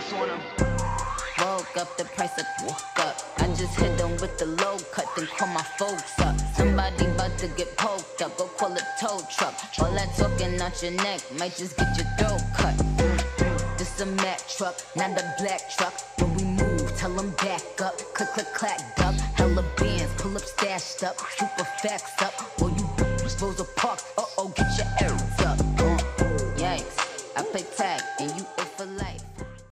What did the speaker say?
drinks on him. Uh. Woke up, the price I woke up. I just hit them with the low cut, then call my folks up. Somebody about to get poked up, go call a tow truck. All that talking out your neck might just get your throat cut. This a Mack truck, not a black truck. When we move, tell them back up. Click, click, clack, up. Hella bands, pull up, stashed up. Super facts up. Or you supposed to park. Uh oh, get your errands up. Yikes, I play tag and you